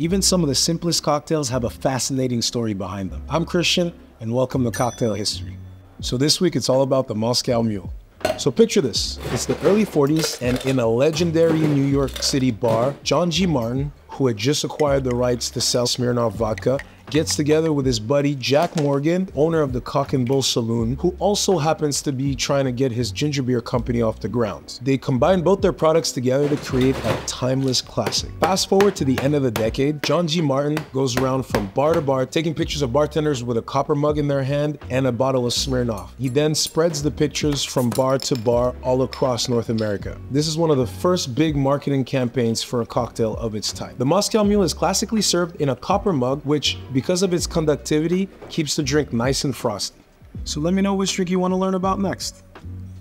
Even some of the simplest cocktails have a fascinating story behind them. I'm Christian, and welcome to Cocktail History. So this week it's all about the Moscow Mule. So picture this. It's the early 40s, and in a legendary New York City bar, John G. Martin, who had just acquired the rights to sell Smirnoff vodka, gets together with his buddy Jack Morgan, owner of the Cock and Bull Saloon, who also happens to be trying to get his ginger beer company off the ground. They combine both their products together to create a timeless classic. Fast forward to the end of the decade, John G. Martin goes around from bar to bar taking pictures of bartenders with a copper mug in their hand and a bottle of Smirnoff. He then spreads the pictures from bar to bar all across North America. This is one of the first big marketing campaigns for a cocktail of its type. The Moscow Mule is classically served in a copper mug, which because of its conductivity, keeps the drink nice and frosty. So let me know which drink you want to learn about next.